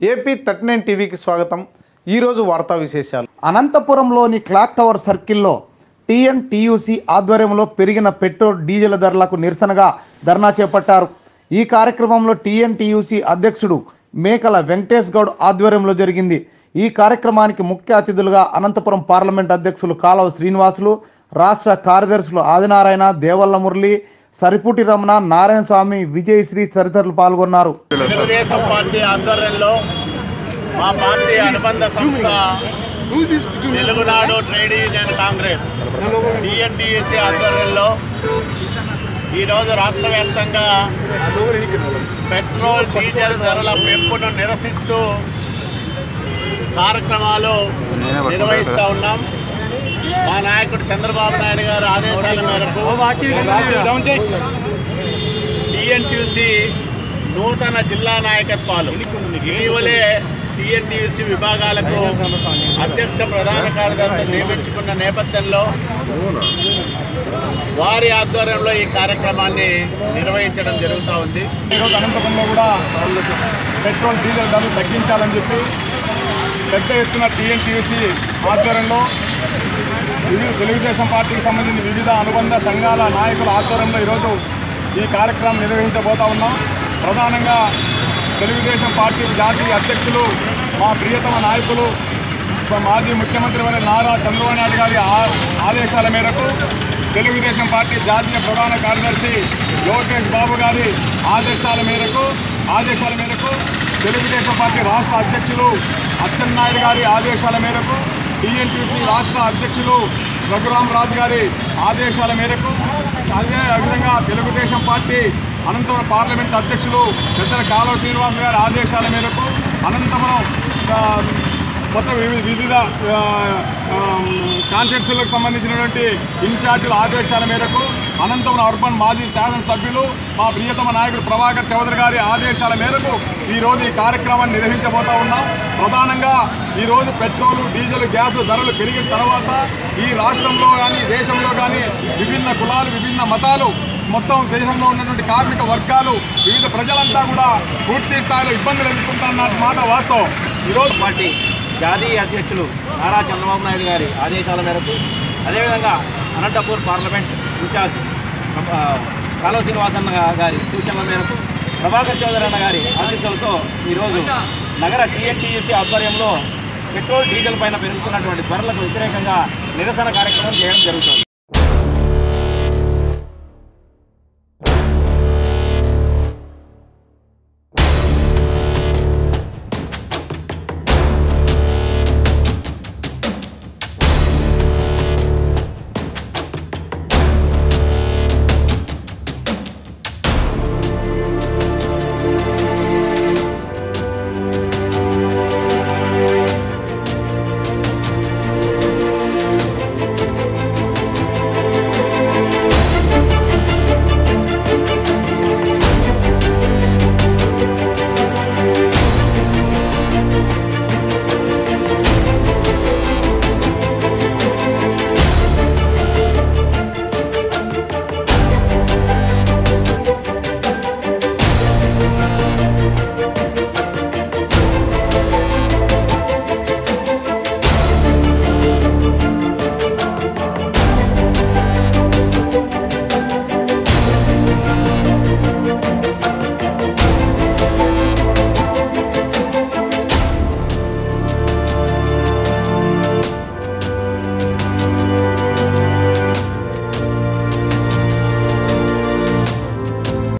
AP thirty nine టీవీకి స్వాగతం. ఈరోజు వార్తా విశేషాలు. అనంతపురంలోని క్లాక్ టవర్ సర్కిల్లో టీఎన్టీయూసీ ఆధ్వర్యంలో పెరిగిన పెట్రోల్ డీజిల్ ధరలకు నిరసనగా ధర్నా చేపట్టారు. ఈ కార్యక్రమంలో టీఎన్టీయూసీ అధ్యక్షుడు మేకల వెంకటేష్ గౌడ్ ఆధ్వర్యంలో జరిగింది. ఈ కార్యక్రమానికి ముఖ్య అతిథులుగా అనంతపురం పార్లమెంట్ అధ్యక్షులు కాలవ శ్రీనివాసులు రాష్ట్ర కార్యదర్శులు ఆదినారాయణ దేవల్ల మురళి సరిపుటి రమణ నారాయణ స్వామి విజయశ్రీ తదితరులు పాల్గొన్నారు. తెలుగుదేశం పార్టీ ఆధ్వర్యంలో మా పార్టీ అనుబంధ సంస్థ Telugunadu trade union Congress TNTSC ఆధ్వర్యంలో ఈరోజు రాష్ట్ర వ్యాప్తంగా పెట్రోల్ డీజిల్ ధరల పెంపును నిరసిస్తూ కార్యక్రమాలు నిర్వహిస్తూ ఉన్నాం. మా నాయకుడు చంద్రబాబు నాయుడు గారు ఆదేశాల మేరకు టీఎన్టీసీ నూతన జిల్లా నాయకత్వాలు. ఇటీవలే టీఎన్టీసీ విభాగాలకు అధ్యక్ష ప్రధాన కార్యదర్శి నియమించుకున్న నేపథ్యంలో వారి ఆధ్వర్యంలో ఈ కార్యక్రమాన్ని నిర్వహించడం జరుగుతూ ఉంది. ఈరోజు అనంతపురంలో కూడా పెట్రోల్ డీజిల్ ధరలు తగ్గించాలని చెప్పి పెద్ద ఎత్తున టీఎన్టీయూసీ ఆధ్వర్యంలో తెలుగుదేశం పార్టీకి సంబంధించిన వివిధ అనుబంధ సంఘాల నాయకుల ఆధ్వర్యంలో ఈరోజు ఈ కార్యక్రమం నిర్వహించబోతా ఉన్నాం. ప్రధానంగా తెలుగుదేశం పార్టీ జాతీయ అధ్యక్షులు మా ప్రియతమ నాయకులు మాజీ ముఖ్యమంత్రి వారి నారా చంద్రబాబు నాయుడు గారి ఆ- ఆదేశాల మేరకు తెలుగుదేశం పార్టీ జాతీయ ప్రధాన కార్యదర్శి లోకేష్ బాబు గారి ఆదేశాల మేరకు ఆదేశాల మేరకు తెలుగుదేశం పార్టీ రాష్ట్ర అధ్యక్షులు అచ్చెన్నాయుడు గారి ఆదేశాల మేరకు టీఎన్టీసీ రాష్ట్ర అధ్యక్షులు రఘురామ్ రాజు గారి ఆదేశాల మేరకు అదే విధంగా తెలుగుదేశం పార్టీ అనంతపురం పార్లమెంట్ అధ్యక్షులు పెద్దల కాలువ శ్రీనివాస్ గారి ఆదేశాల మేరకు అనంతపురం కొత్త మొత్తం వివిధ కాన్స్టిట్యూన్లకు సంబంధించినటువంటి ఇన్ఛార్జీల ఆదేశాల మేరకు అనంతపురం అర్బన్ మాజీ శాసనసభ్యులు మా ప్రియతమ నాయకుడు ప్రభాకర్ చౌదరి గారి ఆదేశాల మేరకు ఈరోజు ఈ కార్యక్రమాన్ని నిర్వహించబోతా ఉన్నాం. ప్రధానంగా ఈరోజు పెట్రోలు డీజిల్ గ్యాస్ ధరలు పెరిగిన తర్వాత ఈ రాష్ట్రంలో కానీ దేశంలో కానీ విభిన్న కులాలు విభిన్న మతాలు మొత్తం దేశంలో ఉన్నటువంటి కార్మిక వర్గాలు వివిధ ప్రజలంతా కూడా పూర్తి స్థాయిలో ఇబ్బందులు ఎదుర్కొంటున్న మాట వాస్తవం. ఈరోజు పార్టీ జాతీయ అధ్యక్షులు నారా చంద్రబాబు నాయుడు గారి ఆదేశాల మేరకు అదేవిధంగా అనంతపూర్ పార్లమెంట్ ఇన్ఛార్జ్ కాలువ శ్రీనివాసన్న గారి సూచనల మేరకు ప్రభాకర్ చౌదరి అన్న గారి ఆదేశాలతో ఈరోజు నగర టీఎన్టీయూసీ ఆధ్వర్యంలో పెట్రోల్ డీజిల్ పైన పెరుగుతున్నటువంటి ధరలకు వ్యతిరేకంగా నిరసన కార్యక్రమం చేయడం జరుగుతుంది.